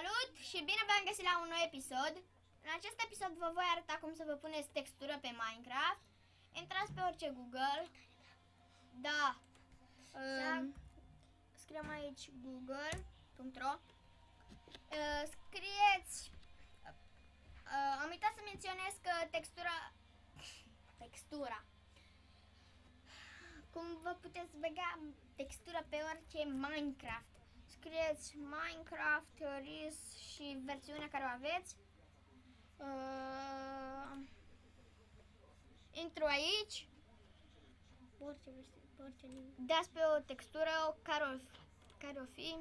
Salut și bine v-am găsit la un nou episod. În acest episod vă voi arăta cum să vă puneți textură pe Minecraft. Intrați pe orice Google. Da. Um, scriem aici google.ro uh, Scrieți uh, Am uitat să menționez că textura Textura Cum vă puteți băga textura pe orice Minecraft scrieți Minecraft RIS și versiunea care o aveți. Uh, intru aici, Orice versiune, orice limbă. dați pe o textură care o, care o fi.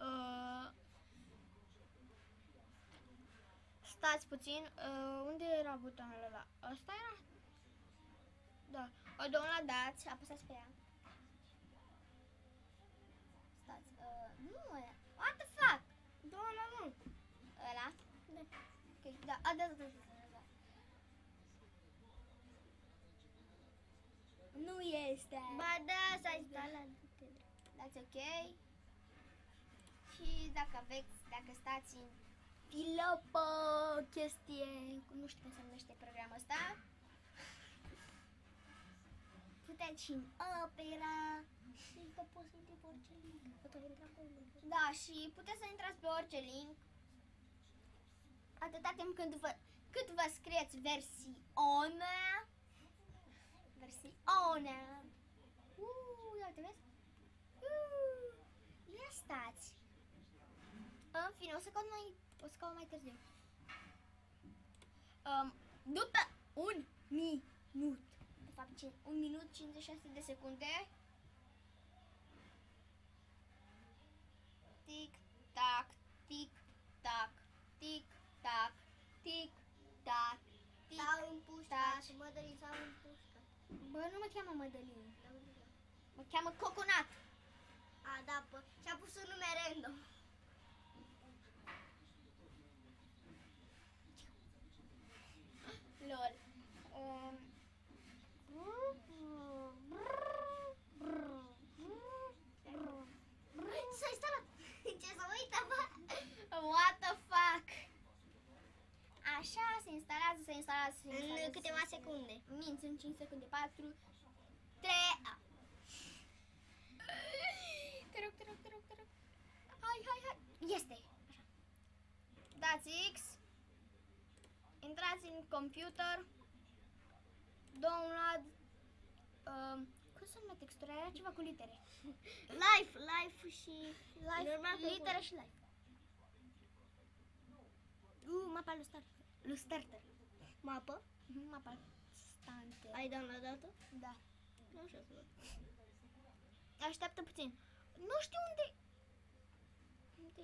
Uh, stați puțin, uh, unde era butonul ăla? Ăsta era? Da. O download dați, apăsați pe ea. Ăla? Da. Ok, da, a, da, da, da, da, da. Nu este. Ba da, s-a Da, instalat. la Dați ok. Și dacă aveți, dacă stați în filopă chestie, nu știu cum se numește programul ăsta, puteți și în opera. Și că poți să intri pe orice limbă. Că tu ai intrat pe limbă. Da, și puteți să intrați pe orice link. Atâta timp când vă, cât vă scrieți versiune. Versiune. Uuu, ia uite, vezi? Uuu, ia stați. În fine, o să caut mai, o să caut mai târziu. Um, după un minut, de fapt, cin- un minut 56 de secunde, S-au împușcat. tac. Și mădălii s-au împușcat. Bă, nu mă cheamă Mădălin, Da, unde e? mă cheamă Coconut. A, da, pă. Și-a pus un nume random. Lol. Um, S-a instalat. Ce să uită, bă? What the fuck? Așa se instalează, se instalează, se instalează. În câteva se- secunde. Minți în 5 secunde. 4, 3, Te rog, te rog, te rog, te rog. Hai, hai, hai. Este. Așa. Dați X. Intrați în computer. Download. Um, cum se numește textura? Era ceva cu litere. Life, life și... Life, Normal că litere cu- și life. Uh, mapa lui starter. Lui starter. Mapă. Mhm, Mapa stante. Ai downloadat-o? Da. Nu așa să văd. Așteaptă puțin. Nu știu unde... Unde...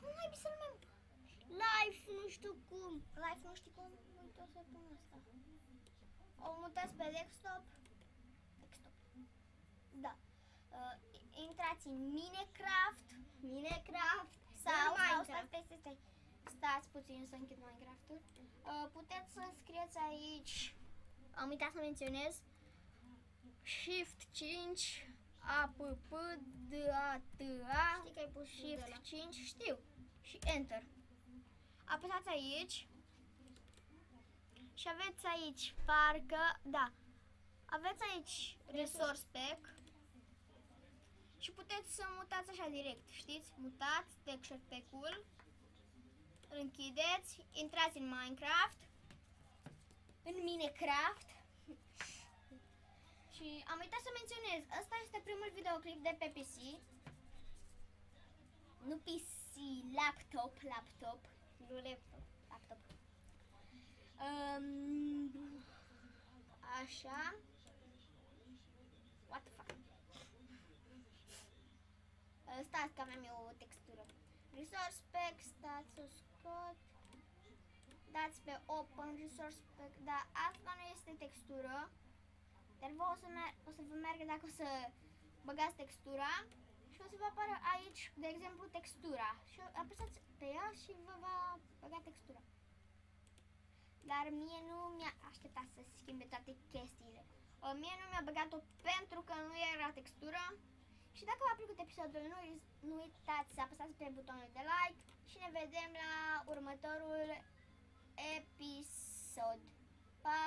Cum mai bine să numim? Life, nu știu cum. Live, nu știu cum. Uite, o să pun asta. O mutați pe desktop. Desktop. Da. Uh, intrați în Minecraft Minecraft. sau, Doar sau Minecraft. stați, stai, stai, stai. Stați puțin să închid Minecraft-ul. Uh, puteți să scrieți aici. Am uitat să menționez. Shift 5 A P P D A T A Știi că ai pus și de la... Shift 5, știu. Și Enter. Apăsați aici. Și aveți aici, parcă, da. Aveți aici Resource Pack. Și puteți să mutați așa direct, știți? Mutați Texture Pack-ul. Îl închideți, intrați în Minecraft. În Minecraft. Și am uitat să menționez, ăsta este primul videoclip de pe PC. Nu PC, laptop, laptop. Nu laptop. Laptop. Um, așa. What the fuck? Uh, Stați că aveam eu o textură. Resource pack, stați să o scot. Dați pe open resource pack, dar asta nu este textură. Dar vă o să, mer- o să vă meargă dacă o să băgați textura și o să vă apară aici, de exemplu, textura. Și apăsați pe ea și vă va băga textura. Dar mie nu mi-a așteptat să se schimbe toate chestiile. Uh, Mie nu mi-a băgat-o pentru că nu era textura episodul, nu, nu uitați să apăsați pe butonul de like și ne vedem la următorul episod. Pa!